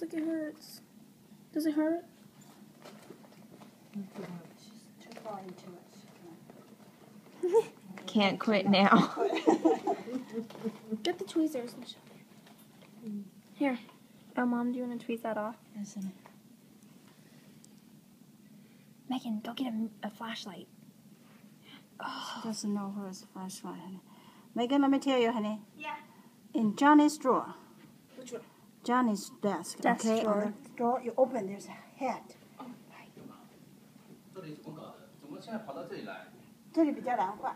looks like it hurts. Does it hurt? She's too far into it. Can't quit now. Get the tweezers, Michelle. Here. Oh, mom, do you want to tweeze that off? Isn't? Megan, go get a, a flashlight. She doesn't know where's the flashlight, honey. Megan, let me tell you, honey. Yeah. In Johnny's drawer, Which one? Johnny's desk, Desk okay? drawer. On the drawer, you open, there's a head. 这里怎么搞的？怎么现在跑到这里来？这里比较凉快，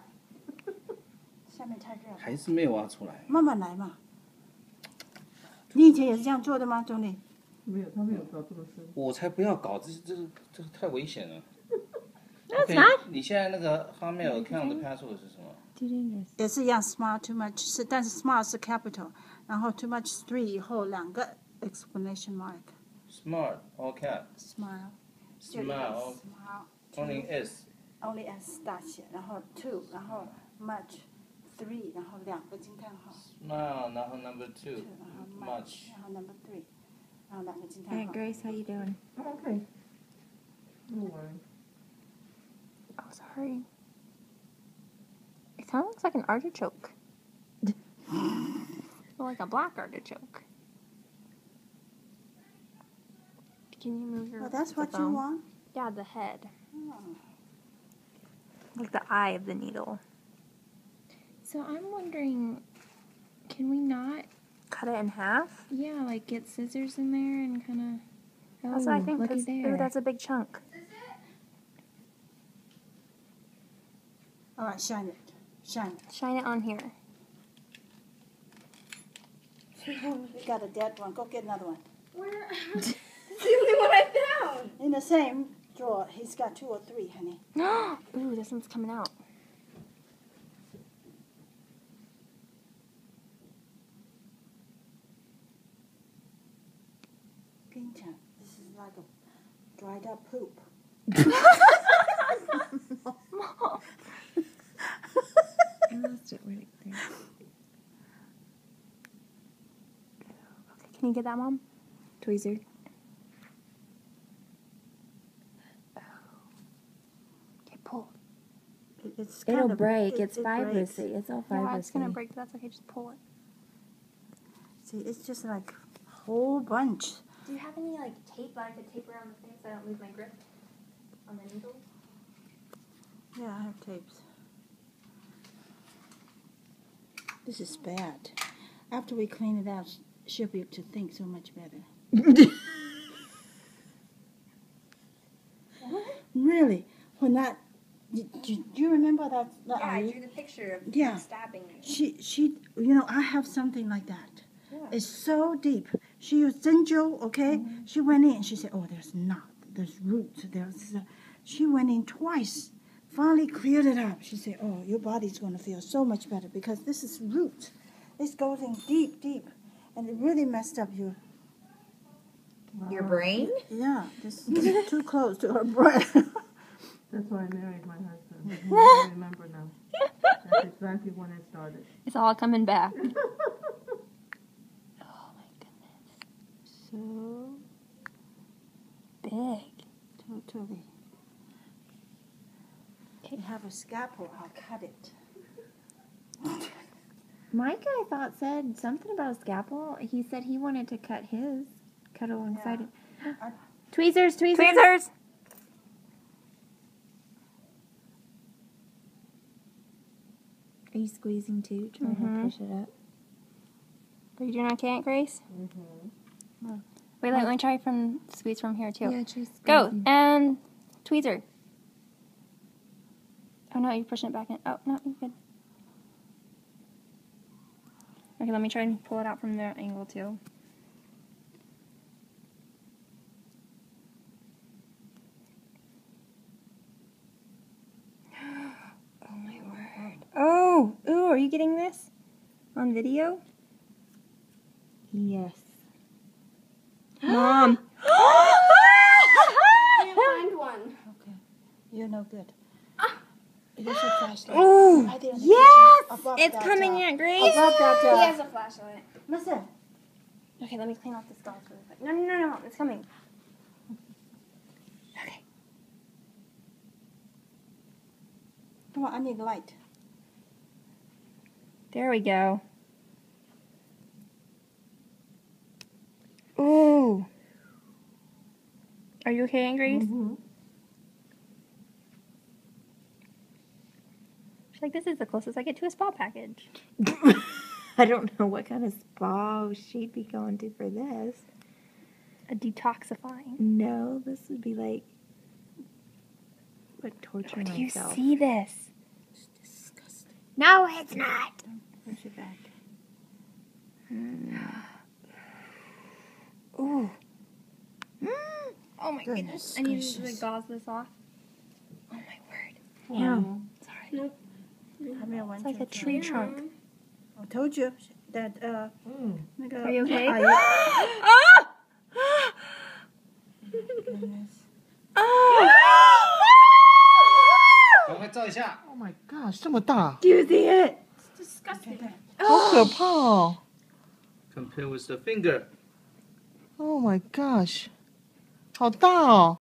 下面太热了。还是没有挖出来。慢慢来嘛。你以前也是这样做的吗，总理？没有，他没有搞这个事。我才不要搞，这这个这个太危险了。That's OK，not 你现在那个 Hotmail account 的 password 是什么.也是一样，smart too much 是，但是 smart 是 capital，然后 too much three 以后两个 exclamation mark。 Smart all cap smile。 smile smile。 only s only as 大写，然后 two，然后 much three，然后两个惊叹号 smile，然后 number two ，two，然后 much， much 然后 number three，然后两个惊 All 叹 right, 号。 Grace, how you doing? Okay. Don't worry. Oh, sorry. It kind of looks like an artichoke. or like a black artichoke. Can you move your Oh, that's the what you want. Yeah, the head. Oh. Like the eye of the needle. So I'm wondering, can we not cut it in half? Yeah, like get scissors in there and kind of. Oh, That's what I think. looky That's, there. ooh, that's a big chunk. All right, shine it, shine it. Shine it on here. We got a dead one. Go get another one. Where? That's the only one I found. In the same drawer, he's got two or three, honey. Ooh, this one's coming out. Pincha, this is like a dried up poop. I lost it right there. Okay, can you get that, Mom? Tweezer. Oh. Okay, pull. It- It's It'll of- break. it- it's it breaks. fibrous. It's all Yeah, fibrous. it's gonna break, but that's okay. Just pull it. See, it's just like a whole bunch. Do you have any like tape that I could tape around the thing so I don't lose my grip on the needle? Yeah, I have tapes. This is bad. After we clean it out, sh- she'll be able to think so much better. really, when that, do, do you remember that? that Ali? the picture of Yeah. stabbing me. She, she, you know, I have something like that. Yeah. It's so deep. She used Zinjo, okay? She went in. She said, "Oh, there's not. There's roots. There's." Uh, she went in twice. Finally cleared it up. She said, "Oh, your body's going to feel so much better because this is root. This goes in deep, deep, and it really messed up your. Your brain? Yeah, this is too close to her brain. That's why I married my husband. I remember now. That's exactly when it started. It's all coming back. oh my goodness. So big. totally. You have a scalpel. I'll cut it. Mike, I thought, said something about a scalpel. He said he wanted to cut his, cut alongside Yeah. it. Tweezers, tweezers. Tweezers! Are you squeezing too, trying Mhm. to push it up? Are you doing okay, Aunt Grace? Mm-hmm. Wait, let, let me try from squeeze from here too. Yeah, she's Go and tweezer. Oh no, you're pushing it back in. Oh no, you're good. Okay, let me try and pull it out from the angle too. Oh my word. Oh, ooh, are you getting this on video? Yes. Mom. find one. Okay. You're no good. It is a flashlight. Ooh, Right there in the yes! It's coming in, Grace. Above that, He has a flashlight. listen. Okay, let me clean off this glass really quick. No, no, no, no. It's coming. Okay. Come on, I need the light. There we go. Ooh. Are you okay, Aunt Grace? Mhm. She's like, this is the closest I get to a spa package. I don't know what kind of spa she'd be going to for this. A detoxifying. No, this would be like like Where torturing do you myself. see this? It's disgusting. No, it's not. Push it back. Ooh. Mm. Oh my Goodness goodness. I need to gracious. like, gauze this off. Oh my word. Yeah. Sorry. I mean, one, It's like two, a three. tree trunk. I told you that uh, Mm. 那个 Are you okay? 阿姨 goodness. 赶快照一下。 Oh my gosh，这么大， Do you see it? Disgusting. 好可怕哦 Compare with the finger. ！Oh my gosh，好大哦！